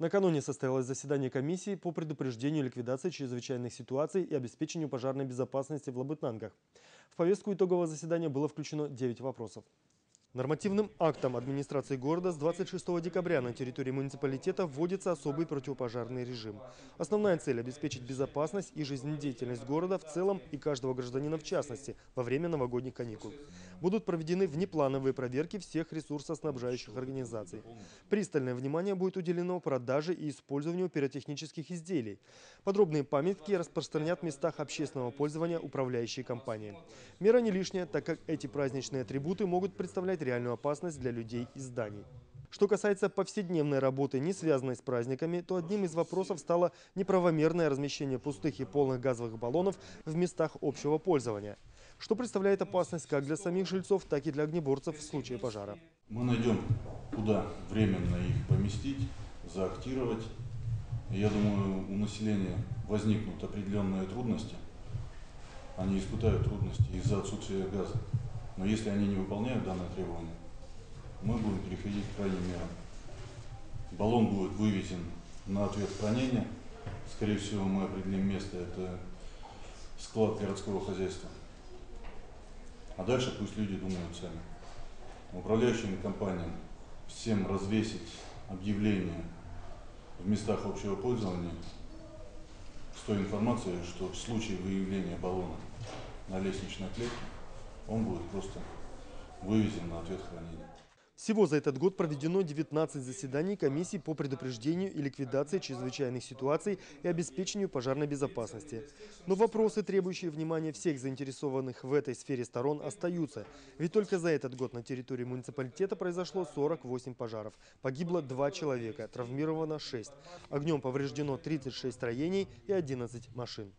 Накануне состоялось заседание комиссии по предупреждению ликвидации чрезвычайных ситуаций и обеспечению пожарной безопасности в Лабытнангах. В повестку итогового заседания было включено 9 вопросов. Нормативным актом администрации города с 26 декабря на территории муниципалитета вводится особый противопожарный режим. Основная цель – обеспечить безопасность и жизнедеятельность города в целом и каждого гражданина в частности во время новогодних каникул. Будут проведены внеплановые проверки всех ресурсоснабжающих организаций. Пристальное внимание будет уделено продаже и использованию пиротехнических изделий. Подробные памятки распространят в местах общественного пользования управляющие компании. Мера не лишняя, так как эти праздничные атрибуты могут представлять реальную опасность для людей и зданий. Что касается повседневной работы, не связанной с праздниками, то одним из вопросов стало неправомерное размещение пустых и полных газовых баллонов в местах общего пользования, что представляет опасность как для самих жильцов, так и для огнеборцев в случае пожара. Мы найдем, куда временно их поместить, заактировать. Я думаю, у населения возникнут определенные трудности. Они испытают трудности из-за отсутствия газа. Но если они не выполняют данное требование, мы будем переходить к крайним мерам. Баллон будет вывезен на ответ хранения. Скорее всего, мы определим место, это склад городского хозяйства. А дальше пусть люди думают сами. Управляющим компаниям всем развесить объявления в местах общего пользования с той информацией, что в случае выявления баллона на лестничной клетке он будет просто вывезен на ответ хранения. Всего за этот год проведено 19 заседаний комиссий по предупреждению и ликвидации чрезвычайных ситуаций и обеспечению пожарной безопасности. Но вопросы, требующие внимания всех заинтересованных в этой сфере сторон, остаются. Ведь только за этот год на территории муниципалитета произошло 48 пожаров. Погибло 2 человека, травмировано 6. Огнем повреждено 36 строений и 11 машин.